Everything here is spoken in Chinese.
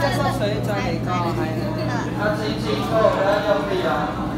過，係啦。那轻轻做，不要用力啊。